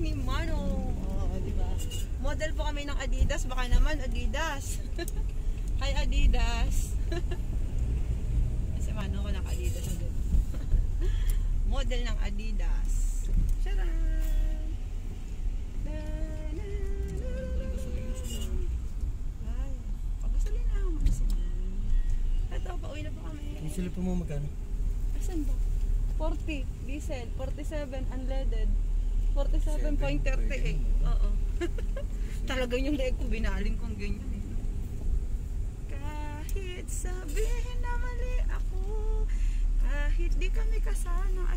ni Mano. Oh, di ba? Model po kami ng Adidas. Baka naman Adidas. Hi Adidas. Kasi Mano ko naka-Adidas na din. Model ng Adidas. Charan! Ito, pauwi na po kami. Sila po mo magkano? Asan ba? 40, diesel, 47, unleaded. 47.38. Oo. Talagang yung leg ko, binaling kong ganyan. Eh. Kahit sabihin na mali ako, kahit di kami kasama ng